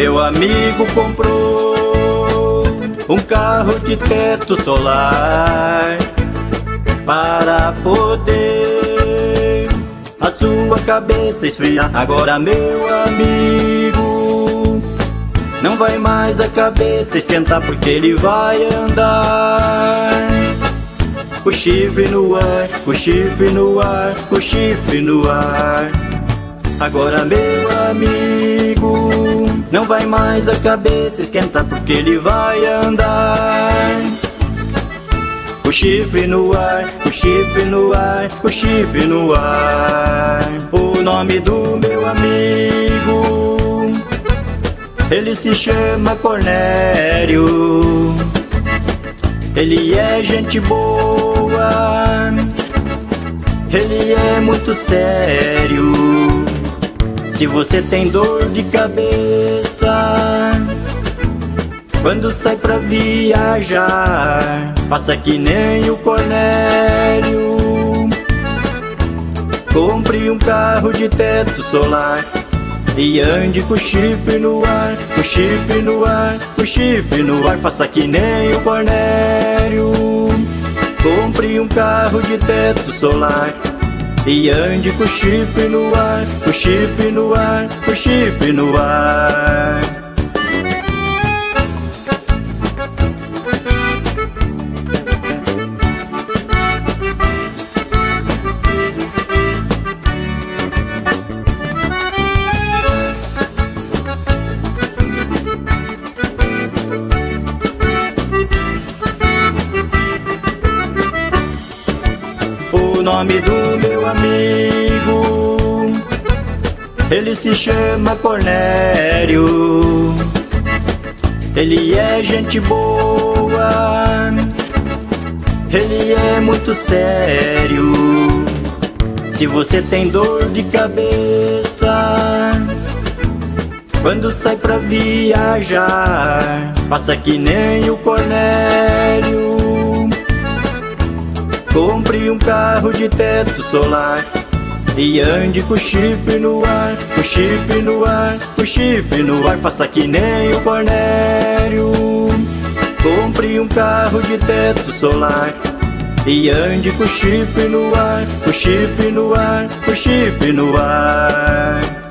Meu amigo comprou um carro de teto solar para poder a sua cabeça esfriar. Agora, meu amigo, não vai mais a cabeça esquentar porque ele vai andar. O chifre no ar, o chifre no ar, o chifre no ar. Agora, meu amigo, não vai mais a cabeça esquentar porque ele vai andar. O chifre no ar, o chifre no ar, o chifre no ar. O nome do meu amigo, ele se chama Cornélio. Ele é gente boa, ele é muito sério. Se você tem dor de cabeça, quando sai pra viajar, faça que nem o Cornélio. Compre um carro de teto solar e ande com o chifre no ar, com o chifre no ar, com o chifre no ar. Faça que nem o Cornélio. Compre um carro de teto solar e ande com chifre no ar, com chifre no ar, com chifre no ar. O nome do meu amigo, ele se chama Cornélio. Ele é gente boa, ele é muito sério. Se você tem dor de cabeça, quando sai pra viajar, faça que nem o Cornélio. Compre um carro de teto solar e ande com o chifre no ar, com o chifre no ar, com o chifre no ar. Faça que nem o Cornélio. Compre um carro de teto solar e ande com o chifre no ar, com o chifre no ar, com o chifre no ar.